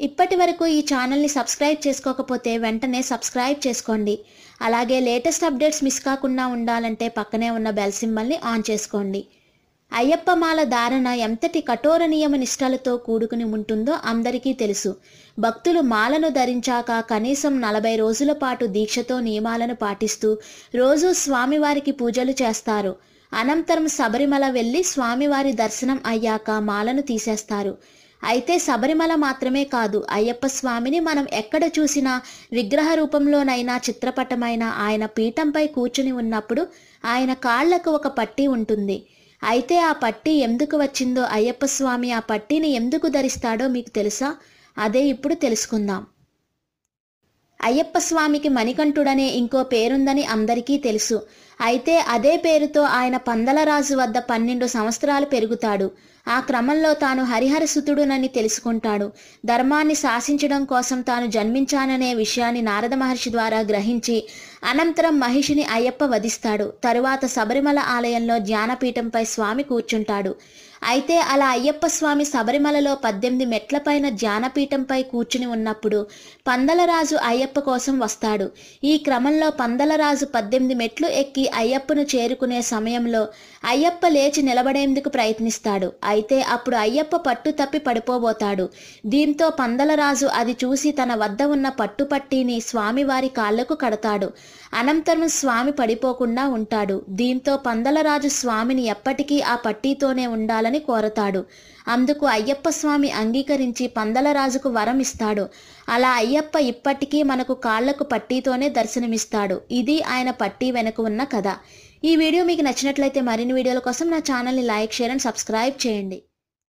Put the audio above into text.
ఇప్పటి వరకు ఈ ఛానల్ని సబ్స్క్రైబ్ చేసుకోకపోతే వెంటనే సబ్స్క్రైబ్ చేసుకోండి. అలాగే లేటెస్ట్ అప్డేట్స్ మిస్ కాకుండా ఉండాలంటే పక్కనే ఉన్న బెల్ సింబల్ని ఆన్ చేసుకోండి. అయ్యప్ప మాల ధారణ ఎంతటి కఠోర నియమ నిష్టలతో కూడుకుని ఉంటుందో అందరికీ తెలుసు. భక్తులు మాలను ధరించాక కనీసం నలభై రోజుల పాటు దీక్షతో నియమాలను పాటిస్తూ రోజు స్వామివారికి పూజలు చేస్తారు. అనంతరం శబరిమల వెళ్ళి స్వామివారి దర్శనం అయ్యాక మాలను తీసేస్తారు. అయితే శబరిమల మాత్రమే కాదు అయ్యప్ప స్వామిని మనం ఎక్కడ చూసినా విగ్రహ రూపంలోనైనా చిత్రపటమైన ఆయన పీఠంపై కూర్చుని ఉన్నప్పుడు ఆయన కాళ్ళకు ఒక పట్టీ ఉంటుంది. అయితే ఆ పట్టీ ఎందుకు వచ్చిందో అయ్యప్ప స్వామి ఆ పట్టీని ఎందుకు ధరిస్తాడో మీకు తెలుసా? అదే ఇప్పుడు తెలుసుకుందాం. అయ్యప్ప స్వామికి మణికంఠుడనే ఇంకో పేరుందని అందరికీ తెలుసు. అయితే అదే పేరుతో ఆయన పందలరాజు వద్ద పన్నెండు సంవత్సరాలు పెరుగుతాడు. ఆ క్రమంలో తాను హరిహరసుతుడునని తెలుసుకుంటాడు. ధర్మాన్ని శాసించడం కోసం తాను జన్మించాననే విషయాన్ని నారద మహర్షి ద్వారా గ్రహించి అనంతరం మహిషిని అయ్యప్ప వధిస్తాడు. తరువాత శబరిమల ఆలయంలో ధ్యానపీఠంపై స్వామి కూర్చుంటాడు. అయితే అలా అయ్యప్ప స్వామి శబరిమలలో పద్దెనిమిది మెట్లపైన ధ్యానపీఠంపై కూర్చుని ఉన్నప్పుడు పందలరాజు అయ్యప్ప కోసం వస్తాడు. ఈ క్రమంలో పందలరాజు పద్దెనిమిది మెట్లు ఎక్కి అయ్యప్పను చేరుకునే సమయంలో అయ్యప్ప లేచి నిలబడేందుకు ప్రయత్నిస్తాడు. అయితే అప్పుడు అయ్యప్ప పట్టు తప్పి పడిపోబోతాడు. దీంతో పందలరాజు అది చూసి తన వద్ద ఉన్న పట్టుపట్టీని స్వామివారి కాళ్ళకు కడతాడు. అనంతరం స్వామి పడిపోకుండా ఉంటాడు. దీంతో పందలరాజు స్వామిని ఎప్పటికీ ఆ పట్టీతోనే ఉండాలని కోరతాడు. అందుకు అయ్యప్ప స్వామి అంగీకరించి పందలరాజుకు వరం ఇస్తాడు అలా అయ్యప్ప ఇప్పటికీ మనకు కాళ్ళకు పట్టీతోనే దర్శనమిస్తాడు. ఇది ఆయన పట్టీ వెనుక ఉన్న కథ. ఈ వీడియో మీకు నచ్చినట్లయితే మరిన్ని వీడియోల కోసం నా ఛానల్ని లైక్ షేర్ అండ్ సబ్స్క్రైబ్ చేయండి.